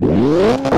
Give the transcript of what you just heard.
Yeah.